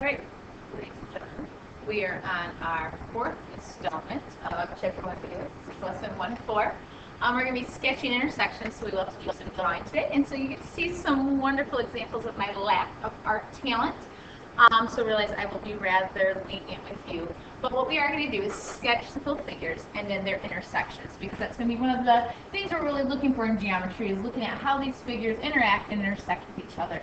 Right, we are on our fourth installment of videos, This lesson one four. Um, we're going to be sketching intersections, so we will have to do some drawing today, and so you to see some wonderful examples of my lack of art talent. Um, so realize I will be rather lenient with you. But what we are going to do is sketch the simple figures and then their intersections, because that's going to be one of the things we're really looking for in geometry, is looking at how these figures interact and intersect with each other.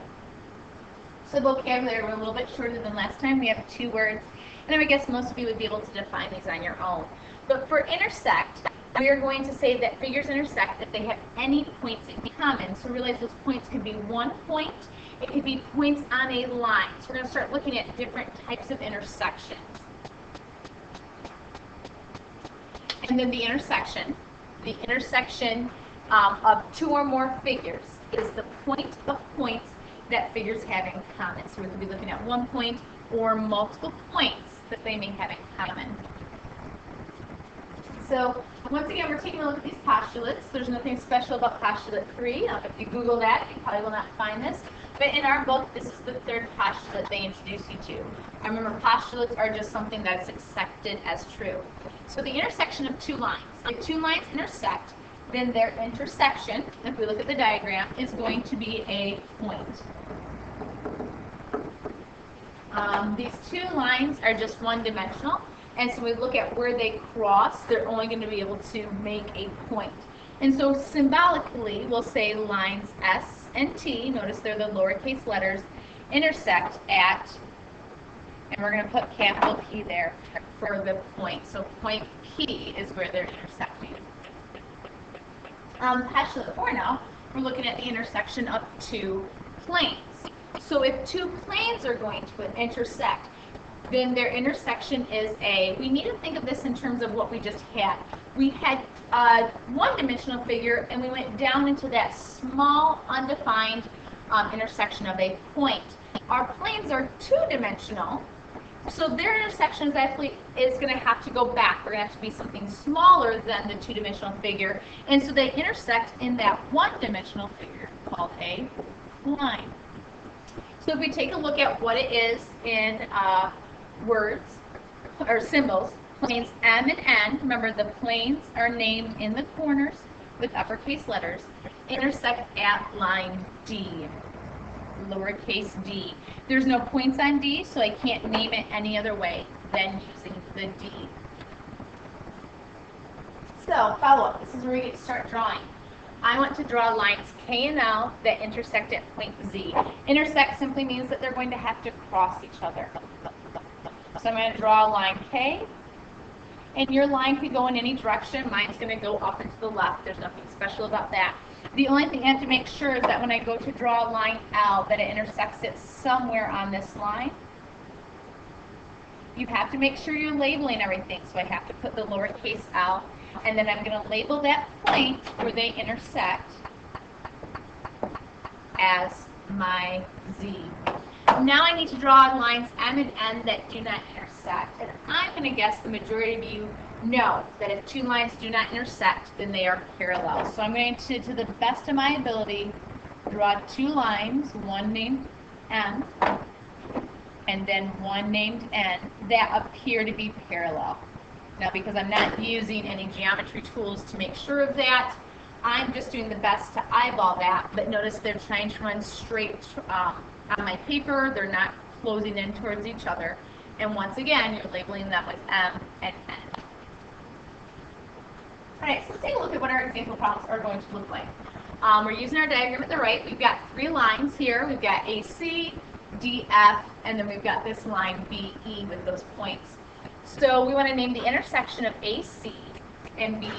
So vocabulary, we're a little bit shorter than last time. We have two words. And I guess most of you would be able to define these on your own. But for intersect, we are going to say that figures intersect if they have any points in common. So realize those points could be one point. It could be points on a line. So we're going to start looking at different types of intersections. And then the intersection. The intersection um, of two or more figures is the point of points that figures have in common. So we could be looking at one point or multiple points that they may have in common. So once again, we're taking a look at these postulates. There's nothing special about postulate three. If you Google that, you probably will not find this. But in our book, this is the third postulate they introduce you to. I remember postulates are just something that's accepted as true. So the intersection of two lines. If two lines intersect, then their intersection, if we look at the diagram, is going to be a point. Um, these two lines are just one-dimensional, and so we look at where they cross, they're only going to be able to make a point. And so symbolically, we'll say lines S and T, notice they're the lowercase letters, intersect at, and we're going to put capital P there for the point. So point P is where they're intersecting. Um, postulate four now, we're looking at the intersection of two planes. So if two planes are going to intersect, then their intersection is a, we need to think of this in terms of what we just had. We had a one-dimensional figure and we went down into that small, undefined um, intersection of a point. Our planes are two-dimensional, so their intersection is actually is going to have to go back. They're going to have to be something smaller than the two-dimensional figure. And so they intersect in that one-dimensional figure called a line. So if we take a look at what it is in uh, words or symbols, planes M and N, remember the planes are named in the corners with uppercase letters, intersect at line D lowercase d. There's no points on D, so I can't name it any other way than using the D. So, follow up. This is where we get to start drawing. I want to draw lines K and L that intersect at point Z. Intersect simply means that they're going to have to cross each other. So I'm going to draw a line K, and your line could go in any direction. Mine's going to go up and to the left. There's nothing special about that. The only thing I have to make sure is that when I go to draw a line L, that it intersects it somewhere on this line. You have to make sure you're labeling everything, so I have to put the lowercase l, and then I'm going to label that point where they intersect as my z. Now I need to draw lines M and N that do not intersect, and I'm going to guess the majority of you know that if two lines do not intersect, then they are parallel. So I'm going to, to the best of my ability, draw two lines, one named M and then one named N, that appear to be parallel. Now, because I'm not using any geometry tools to make sure of that, I'm just doing the best to eyeball that, but notice they're trying to run straight um, on my paper. They're not closing in towards each other. And once again, you're labeling them with M and N. All right, so let's take a look at what our example problems are going to look like. Um, we're using our diagram at the right. We've got three lines here. We've got AC, DF, and then we've got this line BE with those points. So we want to name the intersection of AC and BE.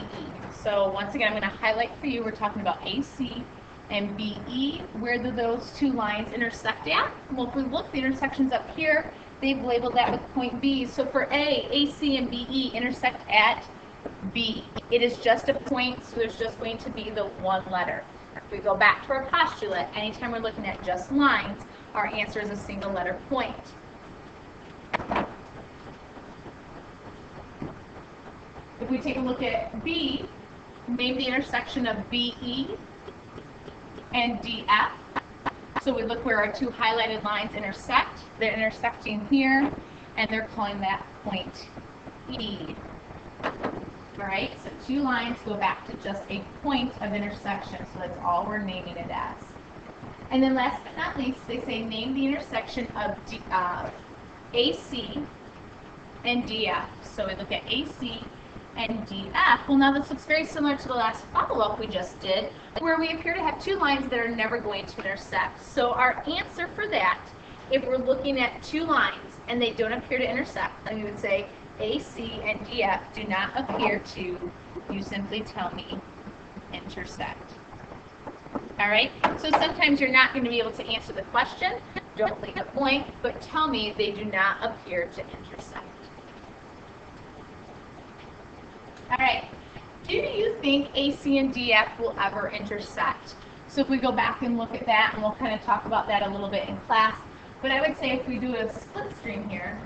So once again, I'm going to highlight for you, we're talking about AC and BE. Where do those two lines intersect at? Well, if we look, the intersection's up here. They've labeled that with point B. So for A, AC and BE intersect at B. It is just a point, so there's just going to be the one letter. If we go back to our postulate, anytime we're looking at just lines, our answer is a single letter point. If we take a look at B, name the intersection of BE and DF. So we look where our two highlighted lines intersect. They're intersecting here, and they're calling that point E. All right, so two lines go back to just a point of intersection, so that's all we're naming it as. And then last but not least, they say name the intersection of D, uh, AC and DF. So we look at AC and DF. Well, now this looks very similar to the last follow-up we just did, where we appear to have two lines that are never going to intersect. So our answer for that, if we're looking at two lines and they don't appear to intersect, then we would say AC and DF do not appear to, you simply tell me, intersect. All right, so sometimes you're not going to be able to answer the question, don't leave it blank, but tell me they do not appear to intersect. All right, do you think AC and DF will ever intersect? So if we go back and look at that, and we'll kind of talk about that a little bit in class, but I would say if we do a split screen here,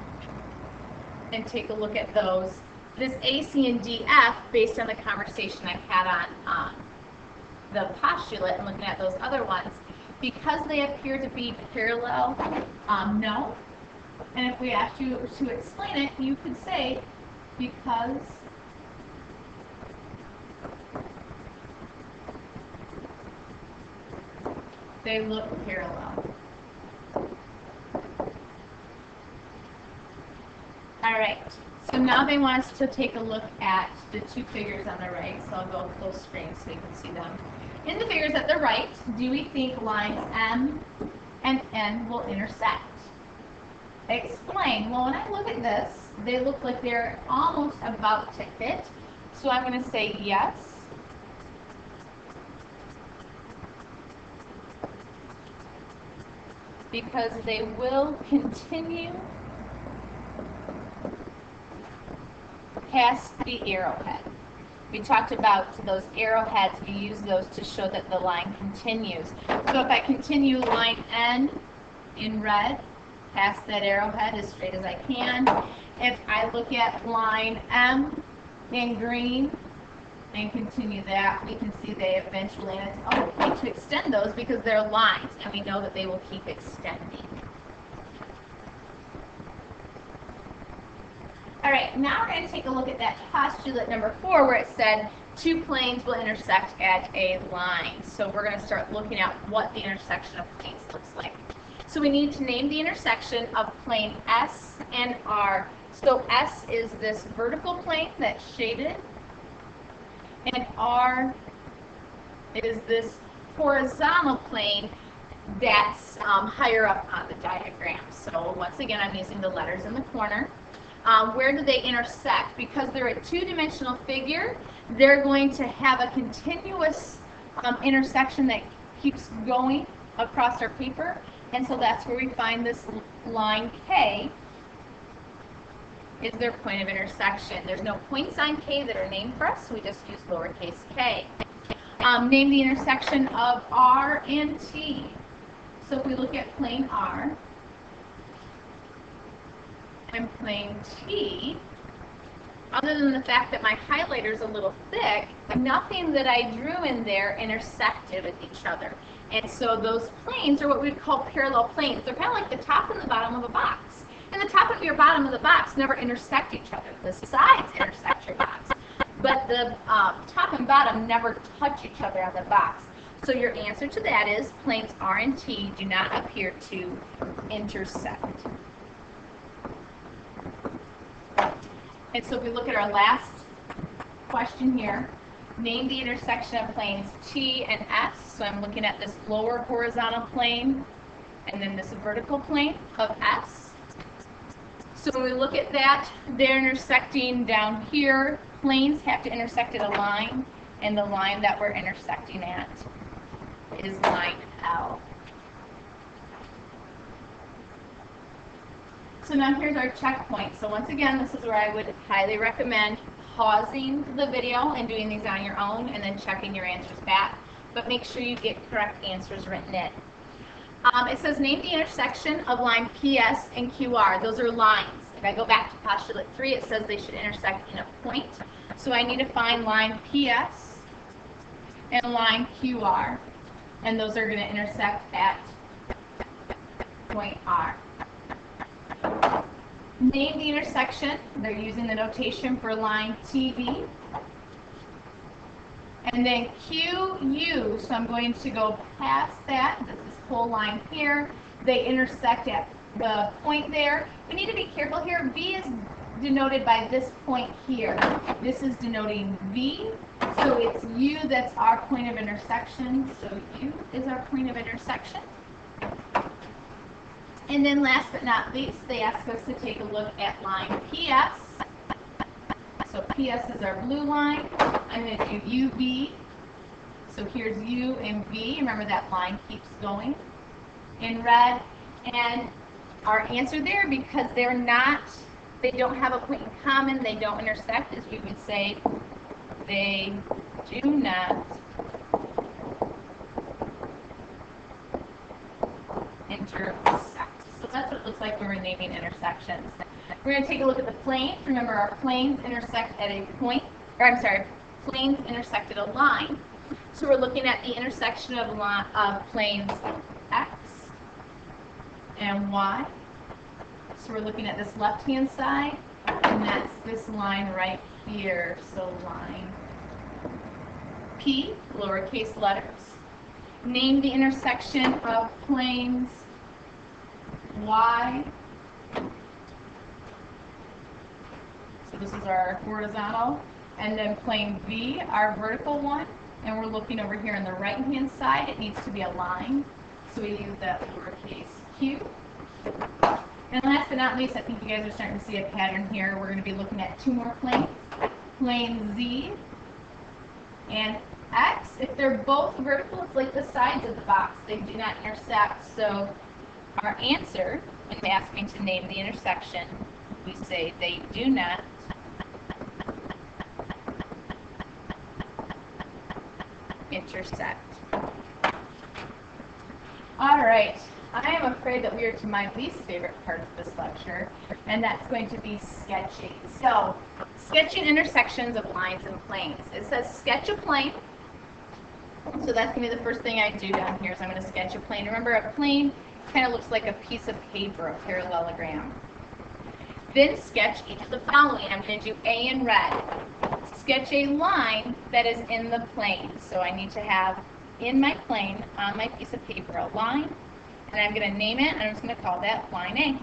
and take a look at those. This AC and DF, based on the conversation I've had on um, the postulate and looking at those other ones, because they appear to be parallel, um, no. And if we asked you to explain it, you could say because they look parallel. All right, so now they want us to take a look at the two figures on the right. So I'll go full screen so you can see them. In the figures at the right, do we think lines M and N will intersect? Explain. Well, when I look at this, they look like they're almost about to hit. So I'm going to say yes. Because they will continue past the arrowhead. We talked about those arrowheads, we use those to show that the line continues. So if I continue line N in red, past that arrowhead as straight as I can. If I look at line M in green and continue that, we can see they eventually, and it's oh, okay to extend those because they're lines and we know that they will keep extending. All right, now we're going to take a look at that postulate number four where it said two planes will intersect at a line. So we're going to start looking at what the intersection of planes looks like. So we need to name the intersection of plane S and R. So S is this vertical plane that's shaded, and R is this horizontal plane that's um, higher up on the diagram. So once again, I'm using the letters in the corner. Um, where do they intersect? Because they're a two-dimensional figure, they're going to have a continuous um, intersection that keeps going across our paper. And so that's where we find this line K is their point of intersection. There's no point sign K that are named for us, we just use lowercase k. Um, name the intersection of R and T. So if we look at plane R, and plane T, other than the fact that my highlighter is a little thick, nothing that I drew in there intersected with each other. And so those planes are what we'd call parallel planes. They're kind of like the top and the bottom of a box. And the top and your bottom of the box never intersect each other. The sides intersect your box. But the um, top and bottom never touch each other on the box. So your answer to that is planes R and T do not appear to intersect. And so if we look at our last question here, name the intersection of planes T and S. So I'm looking at this lower horizontal plane and then this vertical plane of S. So when we look at that, they're intersecting down here. Planes have to intersect at a line, and the line that we're intersecting at is line L. So now here's our checkpoint. So once again, this is where I would highly recommend pausing the video and doing these on your own and then checking your answers back. But make sure you get correct answers written in. Um, it says name the intersection of line PS and QR. Those are lines. If I go back to postulate 3, it says they should intersect in a point. So I need to find line PS and line QR. And those are going to intersect at point R. Name the intersection. They're using the notation for line TB. And then QU, so I'm going to go past that, this whole line here. They intersect at the point there. We need to be careful here. V is denoted by this point here. This is denoting V, so it's U that's our point of intersection. So U is our point of intersection. And then last but not least, they ask us to take a look at line PS. So PS is our blue line. I'm going to do UV. So here's U and V. Remember that line keeps going in red. And our answer there, because they're not, they don't have a point in common, they don't intersect, as we would say, they do not intersect. So that's what it looks like when we're naming intersections. We're going to take a look at the planes. Remember, our planes intersect at a point, or I'm sorry, planes intersect at a line. So we're looking at the intersection of, of planes X and Y. So we're looking at this left-hand side, and that's this line right here. So line P, lowercase letters. Name the intersection of planes Y. So this is our horizontal. And then plane V, our vertical one. And we're looking over here on the right-hand side. It needs to be a line. So we use that lowercase q. And last but not least, I think you guys are starting to see a pattern here. We're going to be looking at two more planes. Plane Z and X. If they're both vertical, it's like the sides of the box. They do not intersect. So our answer, when they ask me to name the intersection, we say they do not intersect. All right. I am afraid that we are to my least favorite part of this lecture, and that's going to be sketching. So, sketching intersections of lines and planes. It says sketch a plane. So that's going to be the first thing I do down here. So I'm going to sketch a plane. Remember, a plane kind of looks like a piece of paper, a parallelogram. Then sketch each of the following. I'm going to do A in red. Sketch a line that is in the plane. So I need to have in my plane, on my piece of paper, a line, and I'm going to name it, and I'm just going to call that line A.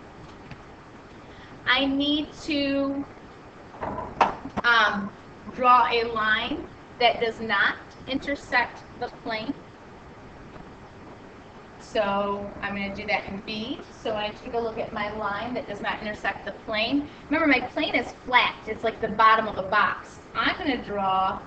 I need to um, draw a line that does not intersect the plane. So I'm going to do that in B. So when I take a look at my line that does not intersect the plane, remember my plane is flat. It's like the bottom of a box. I'm going to draw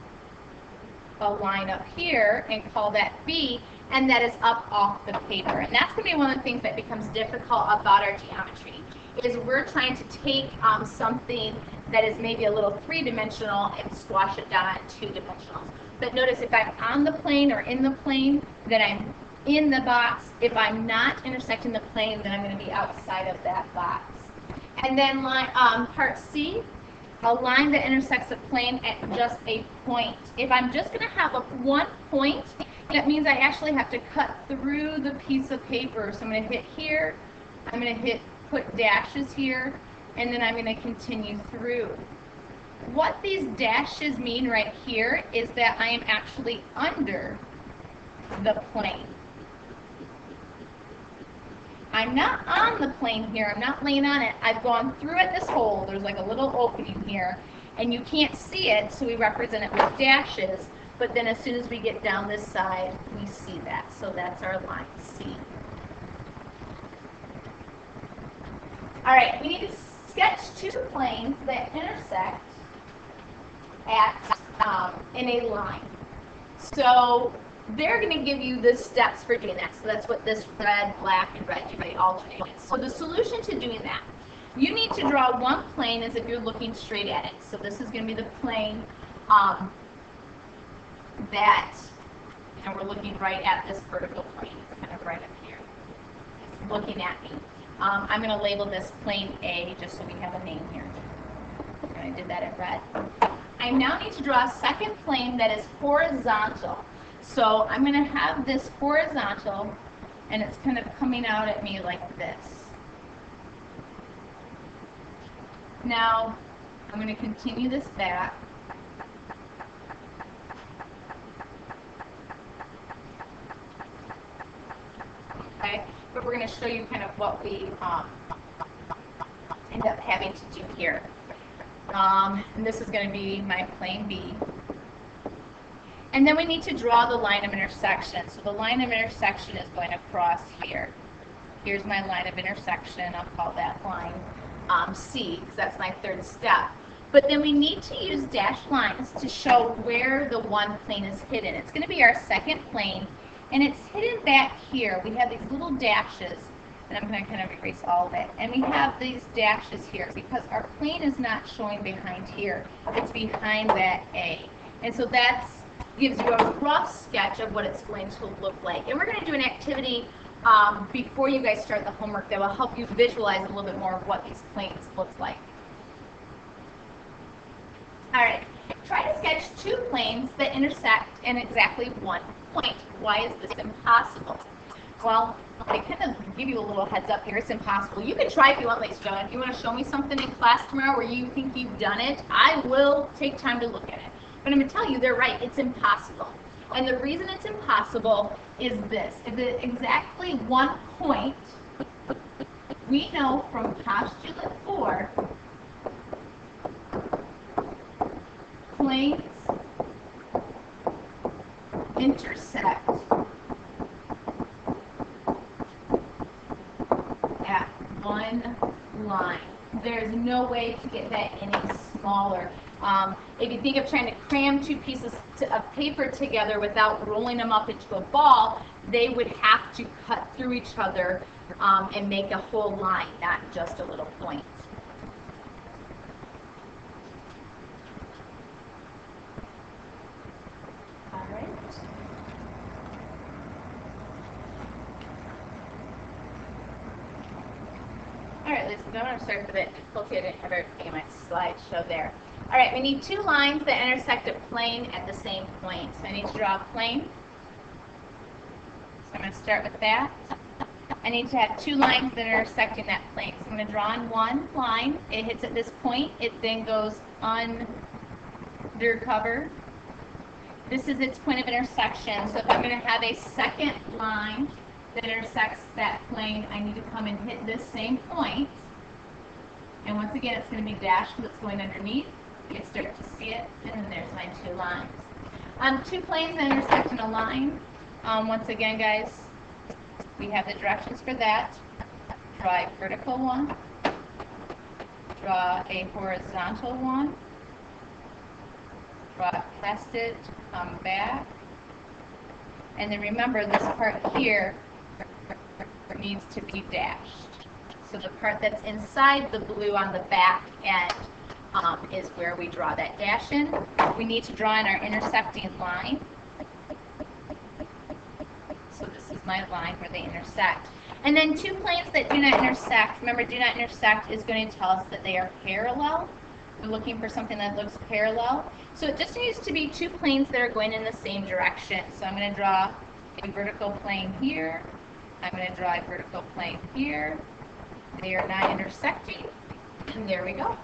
a line up here and call that B, and that is up off the paper. And that's going to be one of the things that becomes difficult about our geometry, is we're trying to take um, something that is maybe a little three-dimensional and squash it down two-dimensional. But notice if I'm on the plane or in the plane, then I'm in the box. If I'm not intersecting the plane, then I'm going to be outside of that box. And then line, um, part C, a line that intersects a plane at just a point. If I'm just going to have a one point, that means I actually have to cut through the piece of paper. So I'm going to hit here, I'm going to hit put dashes here, and then I'm going to continue through. What these dashes mean right here is that I am actually under the plane. I'm not on the plane here. I'm not laying on it. I've gone through it this hole. There's like a little opening here. And you can't see it, so we represent it with dashes. But then as soon as we get down this side, we see that. So that's our line C. All right, we need to sketch two planes that intersect at um, in a line. So they're going to give you the steps for doing that. So that's what this red, black, and red. They alternate. So the solution to doing that, you need to draw one plane as if you're looking straight at it. So this is going to be the plane um, that, and we're looking right at this vertical plane, kind of right up here. Looking at me. Um, I'm going to label this plane A just so we have a name here. And I did that in red. I now need to draw a second plane that is horizontal. So I'm going to have this horizontal and it's kind of coming out at me like this. Now, I'm going to continue this back. Okay, but we're going to show you kind of what we um, end up having to do here. Um, and this is going to be my plane B. And then we need to draw the line of intersection. So the line of intersection is going across here. Here's my line of intersection. I'll call that line um, C because that's my third step. But then we need to use dashed lines to show where the one plane is hidden. It's going to be our second plane, and it's hidden back here. We have these little dashes, and I'm going to kind of erase all of it. And we have these dashes here because our plane is not showing behind here. It's behind that A. And so that gives you a rough sketch of what it's going to look like. And we're going to do an activity um, before you guys start the homework that will help you visualize a little bit more of what these planes look like. All right, try to sketch two planes that intersect in exactly one point. Why is this impossible? Well, I kind of give you a little heads up here. It's impossible. You can try if you want, ladies and gentlemen. If you want to show me something in class tomorrow where you think you've done it, I will take time to look at it. But I'm going to tell you, they're right. It's impossible. And the reason it's impossible is this. If it's exactly one point, we know from postulate 4 planes intersect at one line. There's no way to get that any smaller. Um, if you think of trying to cram two pieces to, of paper together without rolling them up into a ball, they would have to cut through each other um, and make a whole line, not just a little point. All right. All right, ladies and gentlemen, I'm sorry for the difficulty. I didn't have everything in my slideshow there. All right, we need two lines that intersect a plane at the same point. So I need to draw a plane. So I'm going to start with that. I need to have two lines that are intersecting that plane. So I'm going to draw on one line. It hits at this point. It then goes undercover. This is its point of intersection. So if I'm going to have a second line that intersects that plane, I need to come and hit this same point. And once again, it's going to be dashed because it's going underneath. You start to see it, and then there's my two lines. Um, two planes intersect in a line. Um, once again, guys, we have the directions for that. Draw a vertical one. Draw a horizontal one. Draw past it, come back. And then remember this part here needs to be dashed. So the part that's inside the blue on the back end um, is where we draw that dash in. We need to draw in our intersecting line. So this is my line where they intersect. And then two planes that do not intersect, remember do not intersect is going to tell us that they are parallel. We're looking for something that looks parallel. So it just needs to be two planes that are going in the same direction. So I'm going to draw a vertical plane here. I'm going to draw a vertical plane here. They are not intersecting. And there we go.